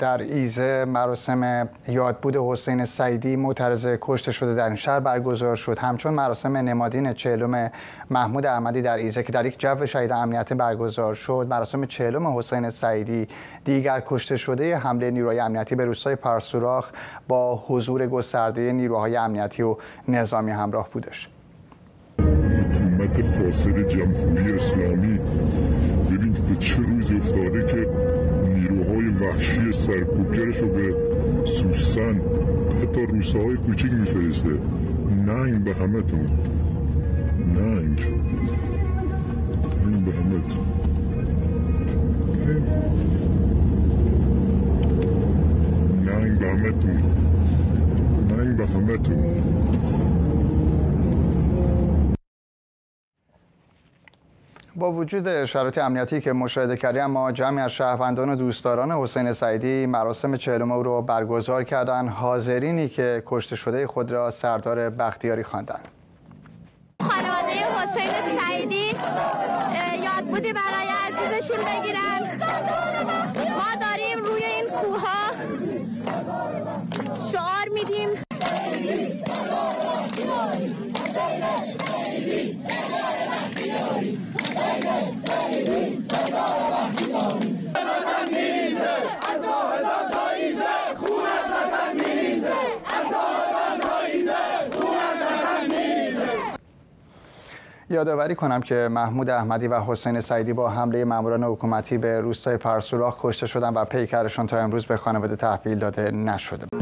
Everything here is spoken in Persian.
در ایزه مراسم یادبود حسین سعیدی معترض کشته شده در این شهر برگزار شد. همچون مراسم نمادین چهلم محمود احمدی در ایزه که در یک جو شهید امنیتی برگزار شد. مراسم چهلم حسین سعیدی دیگر کشته شده. حمله نیروهای امنیتی به روستای پرسوراخ با حضور گسترده نیروهای امنیتی و نظامی همراه بودش. حکومت فاسد جمهوری اسلامی ببین به چه روزی افتاده که وحشی سرکوبگرش رو به سوسن حتی روسه های کوچیک میفرسته. ننگ به همه تون ننگ ننگ به همه تون ننگ به همه تون ننگ به همه تون با وجود شرایط امنیتی که مشاهده کردیم اما جمعی از شهروندان و دوستداران حسین سعیدی مراسم چهلم را برگزار کردند حاضرینی که کشته شده خود را سردار بختیاری خواندند خانواده حسین سعیدی یاد بودی برای عزیزشون بگیرن؟ ما داریم روی این کوه یادآوری کنم که محمود احمدی و حسین سعیدی با حمله ماموران حکومتی به روستای پرسوراخ کشته شدند و پیکرشون تا امروز به خانواده تحویل داده نشده.